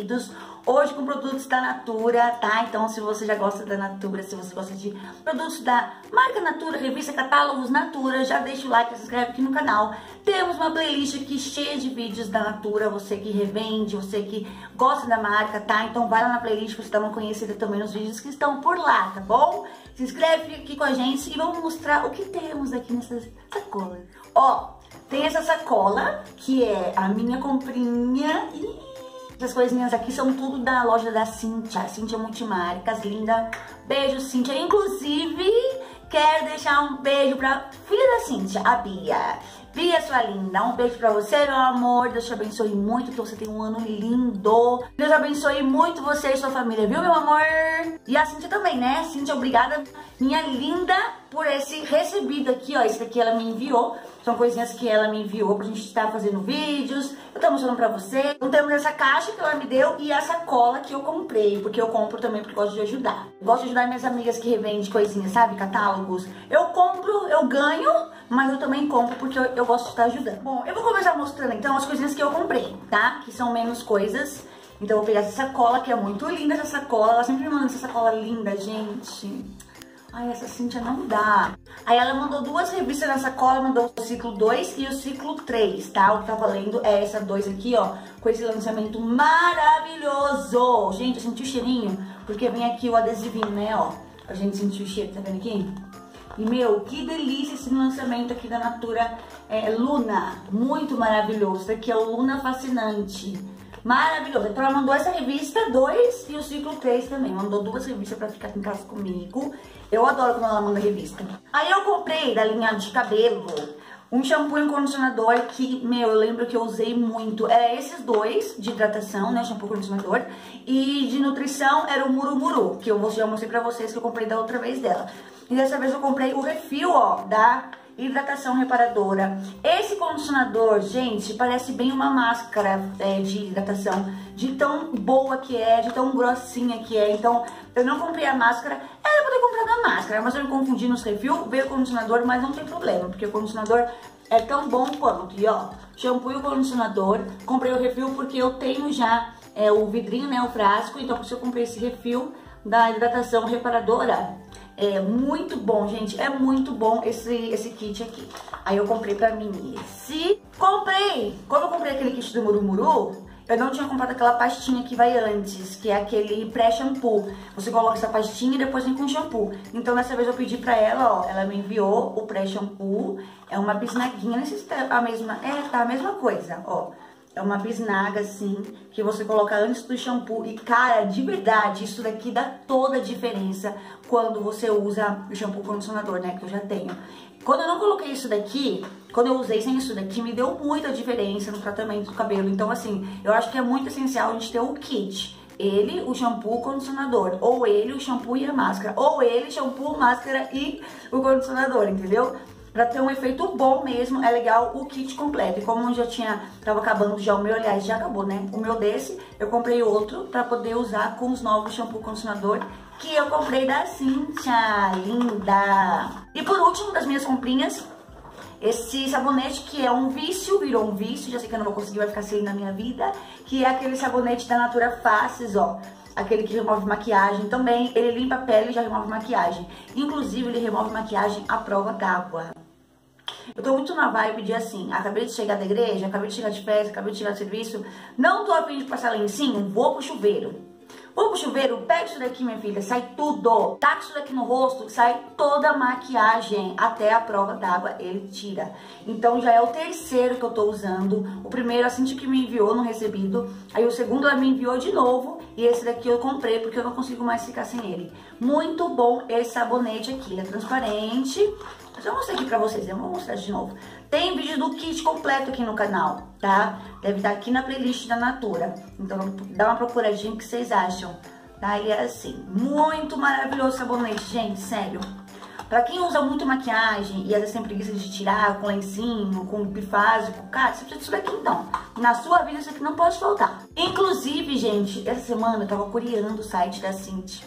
recebidos. Hoje com produtos da Natura, tá? Então se você já gosta da Natura, se você gosta de produtos da marca Natura, revista Catálogos Natura, já deixa o like, se inscreve aqui no canal. Temos uma playlist aqui cheia de vídeos da Natura, você que revende, você que gosta da marca, tá? Então vai lá na playlist pra você dar uma conhecida também nos vídeos que estão por lá, tá bom? Se inscreve aqui com a gente e vamos mostrar o que temos aqui nessas sacolas. Ó, tem essa sacola, que é a minha comprinha e essas coisinhas aqui são tudo da loja da Cintia, Cintia Multimarcas, linda. Beijo, Cintia. Inclusive, quero deixar um beijo pra filha da Cintia, a Bia. Bia, sua linda, um beijo pra você, meu amor. Deus te abençoe muito, que você tenha um ano lindo. Deus abençoe muito você e sua família, viu, meu amor? E a Cintia também, né? Cintia, obrigada, minha linda, por esse recebido aqui, ó. Esse daqui ela me enviou. São coisinhas que ela me enviou pra gente estar fazendo vídeos. Eu tô mostrando pra você. Então temos essa caixa que ela me deu e essa cola que eu comprei. Porque eu compro também porque gosto de ajudar. Gosto de ajudar minhas amigas que revendem coisinhas, sabe? Catálogos. Eu compro, eu ganho, mas eu também compro porque eu, eu gosto de estar ajudando. Bom, eu vou começar mostrando então as coisinhas que eu comprei, tá? Que são menos coisas. Então eu vou pegar essa sacola, que é muito linda essa sacola. Ela sempre me manda essa sacola linda, gente. Ai, essa Cintia não dá. Aí ela mandou duas revistas na sacola, mandou o ciclo 2 e o ciclo 3, tá? O que tá valendo é essa 2 aqui, ó, com esse lançamento maravilhoso. Gente, eu senti o cheirinho, porque vem aqui o adesivinho, né, ó. A gente sentiu o cheiro, tá vendo aqui? E, meu, que delícia esse lançamento aqui da Natura é, Luna. Muito maravilhoso. Isso aqui é o Luna Fascinante. Maravilhoso. Então ela mandou essa revista 2 e o ciclo 3 também. Mandou duas revistas pra ficar em casa comigo. Eu adoro quando ela manda revista. Aí eu comprei da linha de cabelo um shampoo e um condicionador que, meu, eu lembro que eu usei muito. Era esses dois de hidratação, né? Shampoo e condicionador. E de nutrição era o Murumuru, que eu já mostrei pra vocês que eu comprei da outra vez dela. E dessa vez eu comprei o refil, ó, da hidratação reparadora. Esse condicionador, gente, parece bem uma máscara é, de hidratação, de tão boa que é, de tão grossinha que é. Então, eu não comprei a máscara, era pra ter comprado a máscara, mas eu me confundi nos reviews, veio o condicionador, mas não tem problema, porque o condicionador é tão bom quanto. E ó, shampoo e o condicionador, comprei o refil porque eu tenho já é, o vidrinho, né, o frasco, então por isso eu comprei esse refil da hidratação reparadora. É muito bom, gente. É muito bom esse, esse kit aqui. Aí eu comprei pra mim esse. Comprei! Como eu comprei aquele kit do Murumuru, eu não tinha comprado aquela pastinha que vai antes, que é aquele pré-shampoo. Você coloca essa pastinha e depois vem com shampoo. Então dessa vez eu pedi pra ela, ó, ela me enviou o pré-shampoo. É uma bisnaguinha, não sei se tá a mesma, é, tá a mesma coisa, ó. É uma bisnaga, assim, que você coloca antes do shampoo. E, cara, de verdade, isso daqui dá toda a diferença quando você usa o shampoo condicionador, né? Que eu já tenho. Quando eu não coloquei isso daqui, quando eu usei sem isso daqui, me deu muita diferença no tratamento do cabelo. Então, assim, eu acho que é muito essencial a gente ter o kit. Ele, o shampoo, o condicionador. Ou ele, o shampoo e a máscara. Ou ele, shampoo, máscara e o condicionador, entendeu? Pra ter um efeito bom mesmo, é legal o kit completo. E como eu já tinha, tava acabando já o meu, aliás, já acabou, né? O meu desse, eu comprei outro pra poder usar com os novos shampoo condicionador que eu comprei da Cintia, linda. E por último, das minhas comprinhas, esse sabonete que é um vício, virou um vício, já sei que eu não vou conseguir, vai ficar sem na minha vida, que é aquele sabonete da Natura Faces, ó aquele que remove maquiagem também. Ele limpa a pele e já remove maquiagem. Inclusive, ele remove maquiagem à prova d'água. Eu tô muito na vibe de assim, acabei de chegar da igreja, acabei de chegar de festa, acabei de chegar do serviço, não tô a fim de passar lencinho, vou pro chuveiro. Vou chuveiro, pega isso daqui, minha filha, sai tudo. Taca isso daqui no rosto, sai toda a maquiagem. Até a prova d'água ele tira. Então já é o terceiro que eu tô usando. O primeiro a Cintia que me enviou no recebido. Aí o segundo ela me enviou de novo. E esse daqui eu comprei porque eu não consigo mais ficar sem ele. Muito bom esse sabonete aqui, ele é transparente. Mas eu mostrei aqui pra vocês, eu vou mostrar de novo. Tem vídeo do kit completo aqui no canal, tá? Deve estar aqui na playlist da Natura. Então dá uma procuradinha o que vocês acham. Tá? Ele é assim, muito maravilhoso sabonete, gente, sério. Pra quem usa muito maquiagem e às vezes tem preguiça de tirar com lencinho, com bifásico, cara, você precisa disso daqui então. Na sua vida isso aqui não pode faltar. Inclusive, gente, essa semana eu tava curiando o site da Cinti.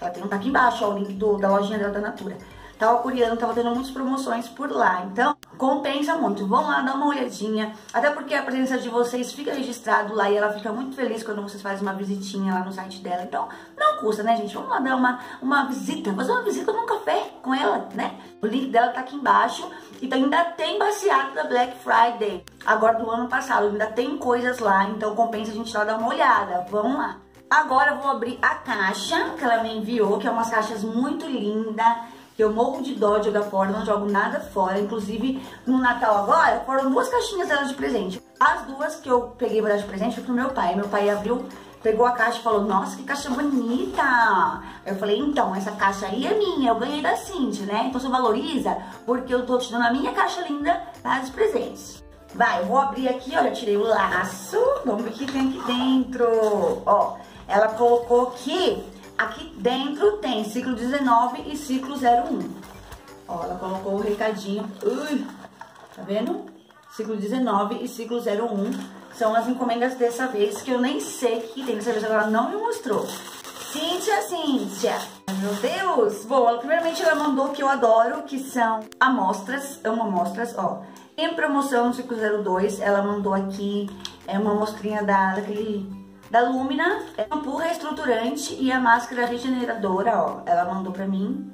Ela tem um tá aqui embaixo, ó, o link do, da lojinha dela da Natura. Tava curiando, tava tendo muitas promoções por lá. Então, Compensa muito. Vão lá dar uma olhadinha. Até porque a presença de vocês fica registrado lá e ela fica muito feliz quando vocês fazem uma visitinha lá no site dela. Então, não custa, né, gente? Vamos lá dar uma, uma visita, fazer uma visita num café com ela, né? O link dela tá aqui embaixo. E ainda tem baseado da Black Friday. Agora do ano passado. Ainda tem coisas lá. Então compensa a gente lá dar uma olhada. Vamos lá. Agora eu vou abrir a caixa que ela me enviou, que é umas caixas muito lindas eu morro de dó de jogar fora, não jogo nada fora. Inclusive, no Natal agora, foram duas caixinhas dela de presente. As duas que eu peguei pra dar de presente foi pro meu pai. Meu pai abriu, pegou a caixa e falou, nossa, que caixa bonita. Eu falei, então, essa caixa aí é minha, eu ganhei da Cindy, né? Então você valoriza, porque eu tô te dando a minha caixa linda tá, de presentes. Vai, eu vou abrir aqui, olha, tirei o laço. Vamos ver o que tem aqui dentro. Ó, ela colocou aqui Aqui dentro tem ciclo 19 e ciclo 01. Ó, ela colocou o recadinho. Ui, tá vendo? Ciclo 19 e ciclo 01 são as encomendas dessa vez, que eu nem sei que tem dessa vez, ela não me mostrou. Cíntia, Cíntia. Meu Deus! Bom, primeiramente ela mandou que eu adoro, que são amostras, amo amostras, ó. Em promoção no ciclo 02, ela mandou aqui é uma amostrinha da, daquele da Lumina, é shampoo reestruturante e a máscara regeneradora, ó. Ela mandou pra mim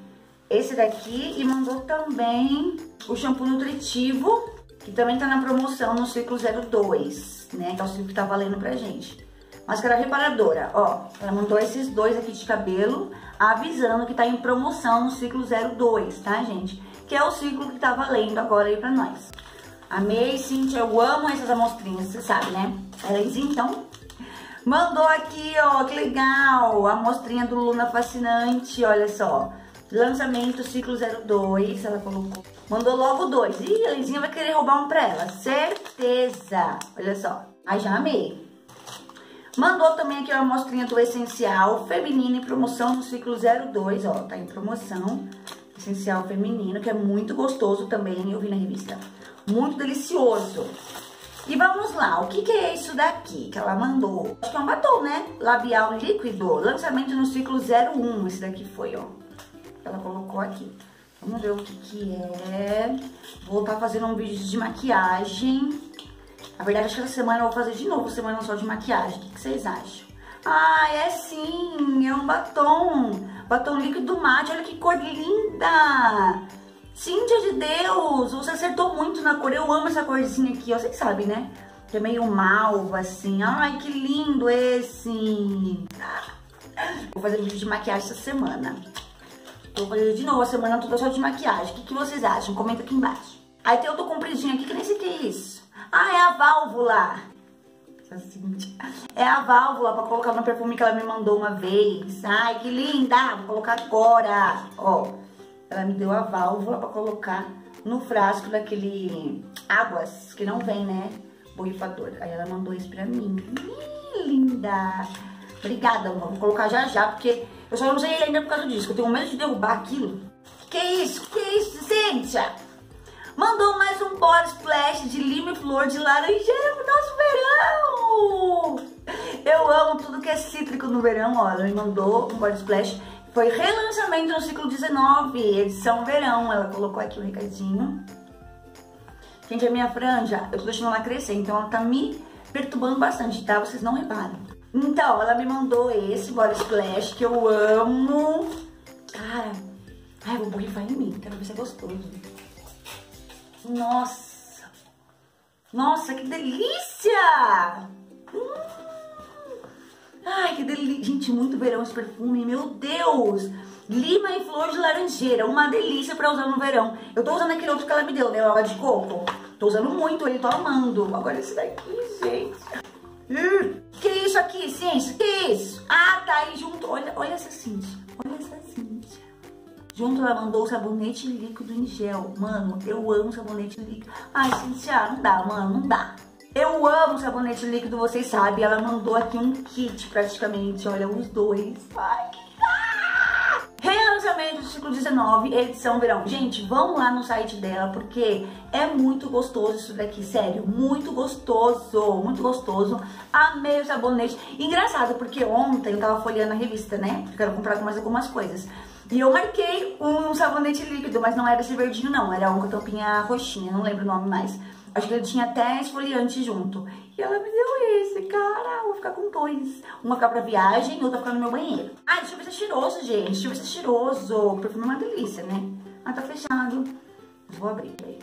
esse daqui e mandou também o shampoo nutritivo, que também tá na promoção no ciclo 02, né? Que é o ciclo que tá valendo pra gente. Máscara reparadora, ó. Ela mandou esses dois aqui de cabelo, avisando que tá em promoção no ciclo 02, tá, gente? Que é o ciclo que tá valendo agora aí pra nós. Amei, Cintia, eu amo essas amostrinhas, você sabe, né? Elas, então, Mandou aqui, ó, que legal. A mostrinha do Luna Fascinante, olha só. Lançamento ciclo 02, ela colocou. Mandou logo dois. Ih, a Lizinha vai querer roubar um pra ela. Certeza. Olha só. Aí já amei. Mandou também aqui uma mostrinha do Essencial Feminino em promoção no ciclo 02, ó. Tá em promoção. Essencial Feminino, que é muito gostoso também, eu vi na revista. Muito delicioso. E vamos lá, o que, que é isso daqui que ela mandou? Acho que é um batom, né? Labial líquido, lançamento no ciclo 01, esse daqui foi, ó. Ela colocou aqui. Vamos ver o que que é. Vou estar tá fazendo um vídeo de maquiagem. Na verdade, acho que essa semana eu vou fazer de novo semana só de maquiagem. O que, que vocês acham? Ah, é sim, é um batom. Batom líquido mate, olha que cor linda. Cíntia de Deus, você acertou muito na cor. Eu amo essa corzinha aqui, ó. Vocês sabem, né? Que é meio malva, assim. Ai, que lindo esse. Vou fazer vídeo de maquiagem essa semana. Vou fazer de novo a semana toda só de maquiagem. O que, que vocês acham? Comenta aqui embaixo. Aí tem outro compridinho aqui que nem sei o que é isso. Ah, é a válvula. É a válvula pra colocar no perfume que ela me mandou uma vez. Ai, que linda. Vou colocar agora. Ó. Ela me deu a válvula pra colocar no frasco daquele águas, que não vem, né? Borrifador. Aí ela mandou isso pra mim. Ih, linda! Obrigada, amor. Vou colocar já já, porque eu só não usei ainda por causa disso. Eu tenho medo de derrubar aquilo. Que isso? Que isso, Cíntia? Mandou mais um body splash de lima e flor de laranjeira pro nosso verão! Eu amo tudo que é cítrico no verão, ó. Ela me mandou um body splash foi relançamento no ciclo 19, edição verão. Ela colocou aqui o um recadinho. Gente, a minha franja, eu tô deixando ela crescer, então ela tá me perturbando bastante, tá? Vocês não reparam. Então, ela me mandou esse Body Splash que eu amo. Cara, ai, vou borrifar em mim, quero ver se é gostoso. Nossa! Nossa, que delícia! Hum. Que delícia. Gente, muito verão esse perfume, meu Deus. Lima e flor de laranjeira, uma delícia pra usar no verão. Eu tô usando aquele outro que ela me deu, né, água de coco. Tô usando muito ele, tô amando. Agora esse daqui, gente. Hum, que isso aqui, ciência? Que isso? Ah, tá aí junto. Olha, olha essa Cintia. Olha essa Cintia. Junto ela mandou sabonete líquido em gel. Mano, eu amo sabonete líquido. Ai, Cintia, não dá, mano, não dá. Eu amo sabonete líquido, vocês sabem. Ela mandou aqui um kit praticamente. Olha, os dois. Ai, que Relançamento ciclo 19, edição verão. Gente, vão lá no site dela, porque é muito gostoso isso daqui, sério. Muito gostoso, muito gostoso. Amei o sabonete. Engraçado, porque ontem eu tava folheando a revista, né? Quero comprar mais algumas coisas. E eu marquei um sabonete líquido, mas não era esse verdinho não, era um com tampinha roxinha, não lembro o nome mais. Acho que ele tinha até esfoliante junto. E ela me deu esse, cara. Vou ficar com dois. Uma ficar pra viagem outra ficar no meu banheiro. Ah, deixa eu ver se é cheiroso, gente. Deixa eu ver se é cheiroso. O perfume é uma delícia, né? Ah, tá fechado. Vou abrir, peraí.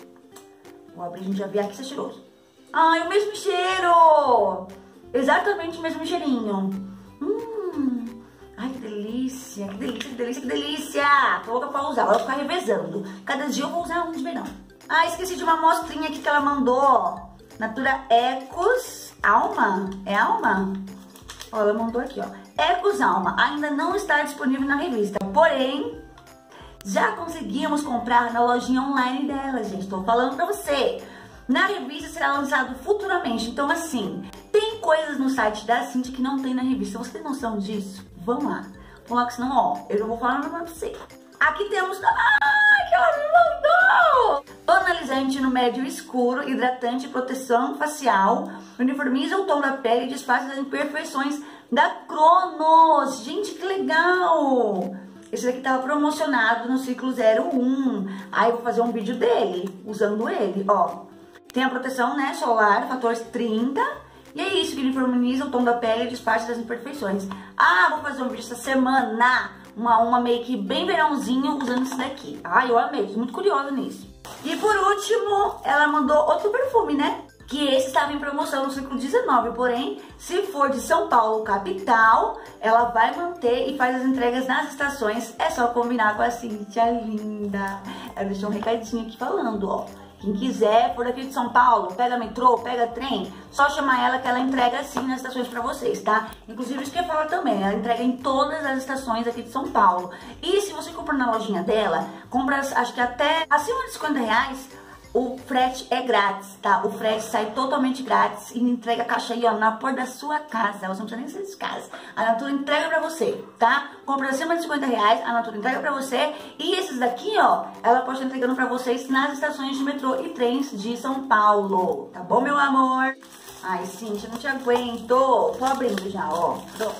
Vou abrir, a gente já vê aqui se é cheiroso. Ai, o mesmo cheiro! Exatamente o mesmo cheirinho. Hum. Ai, que delícia, que delícia, que delícia, que delícia. Tô louca pra usar, vou ficar revezando. Cada dia eu vou usar um de verão. Ah, esqueci de uma amostrinha aqui que ela mandou. Natura Ecos Alma. É Alma? Ó, ela mandou aqui, ó. Ecos Alma. Ainda não está disponível na revista. Porém, já conseguimos comprar na lojinha online dela, gente. Tô falando pra você. Na revista será lançado futuramente. Então, assim, tem coisas no site da Cintia que não tem na revista. Você tem noção disso? Vamos lá. Vamos lá, que senão, ó, eu não vou falar nada pra você. Aqui temos... Ah, ela me mandou! Tonalizante no médio escuro, hidratante proteção facial. Uniformiza o tom da pele e desfaz as imperfeições da Cronos. Gente, que legal! Esse daqui tava promocionado no ciclo 01. Aí eu vou fazer um vídeo dele, usando ele, ó. Tem a proteção, né, solar, fator 30. E é isso que uniformiza o tom da pele e desfaz das imperfeições. Ah, vou fazer um vídeo essa semana uma, uma make bem verãozinho usando isso daqui. Ai, eu amei, tô muito curiosa nisso. E por último, ela mandou outro perfume, né? Que esse estava em promoção no ciclo 19, porém, se for de São Paulo, capital, ela vai manter e faz as entregas nas estações. É só combinar com a Cintia linda. Ela deixou um recadinho aqui falando, ó. Quem quiser, por aqui de São Paulo, pega metrô, pega trem, só chamar ela que ela entrega assim nas estações pra vocês, tá? Inclusive, isso que eu falar também, ela entrega em todas as estações aqui de São Paulo. E se você comprar na lojinha dela, compra, acho que até acima de 50 reais, o frete é grátis, tá? O frete sai totalmente grátis e entrega a caixa aí, ó, na porta da sua casa. Você não precisa nem sair de casa. A Natura entrega pra você, tá? Compra acima de 50 reais, a Natura entrega pra você. E esses daqui, ó, ela pode estar entregando pra vocês nas estações de metrô e trens de São Paulo. Tá bom, meu amor? Ai, Cintia, não te aguento. Tô abrindo já, ó. Pronto.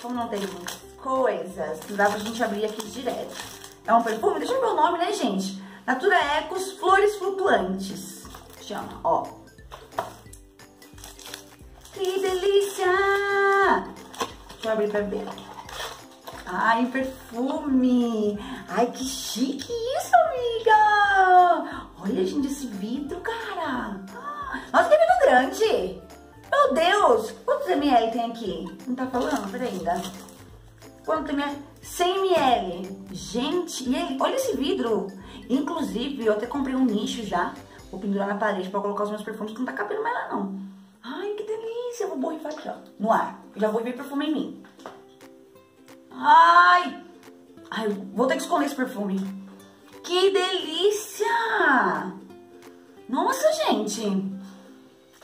Como não tem muitas coisas, não dá pra gente abrir aqui direto. É um perfume? Deixa eu ver o nome, né, gente? Natura Ecos Flores Flutuantes. Chama, ó. Que delícia! Deixa eu abrir pra ver. Ai, perfume! Ai, que chique isso, amiga! Olha, gente, esse vidro, cara! Nossa, que vidro grande! Meu Deus! Quantos ml tem aqui? Não tá falando? Peraí, ainda. Quanto ml? 100 ml. Gente, e? Olha esse vidro! Inclusive, eu até comprei um nicho já. Vou pendurar na parede pra colocar os meus perfumes, que não tá cabendo mais lá, não. Ai, que delícia. Vou borrifar aqui, ó, no ar. Já vou ver perfume em mim. Ai! Ai, vou ter que esconder esse perfume. Que delícia! Nossa, gente!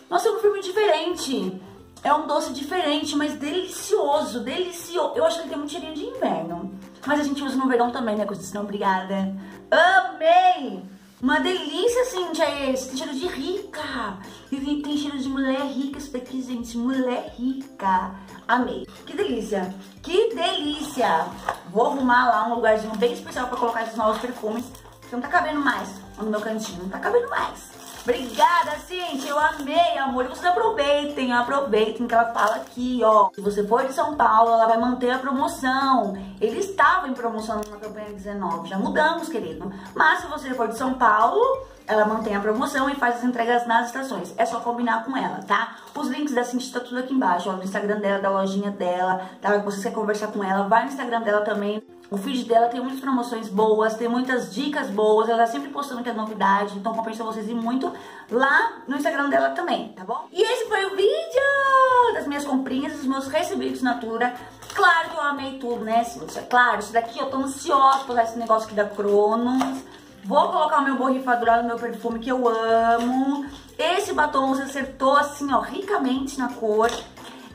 Nossa, é um perfume diferente. É um doce diferente, mas delicioso, delicioso. Eu acho que ele tem muito cheirinho de inverno. Mas a gente usa no verão também, né? Não, obrigada. Amei! Uma delícia, Cintia, esse. Tem cheiro de rica. E tem cheiro de mulher rica isso daqui, gente. Mulher rica. Amei. Que delícia. Que delícia. Vou arrumar lá um lugarzinho bem especial pra colocar esses novos perfumes. Porque não tá cabendo mais no meu cantinho. Não tá cabendo mais. Obrigada, Cintia. Eu amei, amor. E vocês aproveitem, aproveitem que ela fala aqui, ó. Se você for de São Paulo, ela vai manter a promoção. Ele estava em promoção na campanha 19. Já mudamos, querido. Mas se você for de São Paulo, ela mantém a promoção e faz as entregas nas estações. É só combinar com ela, tá? Os links da Cintia tá tudo aqui embaixo, ó. No Instagram dela, da lojinha dela, tá? Você quer conversar com ela, vai no Instagram dela também. O feed dela tem muitas promoções boas, tem muitas dicas boas, ela tá sempre postando que é novidade, então compensa vocês ir muito lá no Instagram dela também, tá bom? E esse foi o vídeo das minhas comprinhas, dos meus recebidos Natura. Claro que eu amei tudo, né, Cíntia? Claro, isso daqui eu tô ansiosa por esse negócio aqui da Cronos. Vou colocar o meu borrifador no meu perfume que eu amo. Esse batom você acertou assim, ó, ricamente na cor.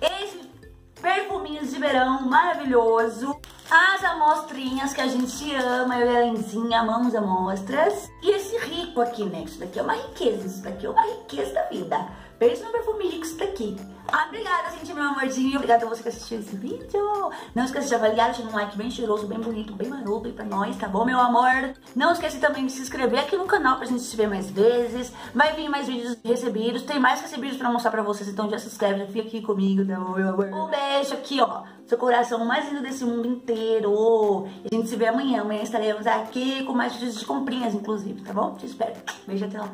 Esse perfuminhos de verão maravilhoso. As amostrinhas que a gente ama, eu e a Lenzinha amamos amostras. E esse rico aqui, né? Isso daqui é uma riqueza, isso daqui é uma riqueza da vida. Pensa no perfume rico isso daqui. Obrigada, gente, meu amorzinho. Obrigada a você que assistiu esse vídeo. Não esqueça de avaliar, deixando um like bem cheiroso, bem bonito, bem maroto aí pra nós, tá bom, meu amor? Não esqueça também de se inscrever aqui no canal pra gente se ver mais vezes. Vai vir mais vídeos recebidos. Tem mais recebidos pra mostrar pra vocês, então já se inscreve, já fica aqui comigo, tá bom, meu amor? Um beijo aqui, ó. Seu coração mais lindo desse mundo inteiro. A gente se vê amanhã. Amanhã estaremos aqui com mais vídeos de comprinhas, inclusive, tá bom? Te espero. Beijo até lá.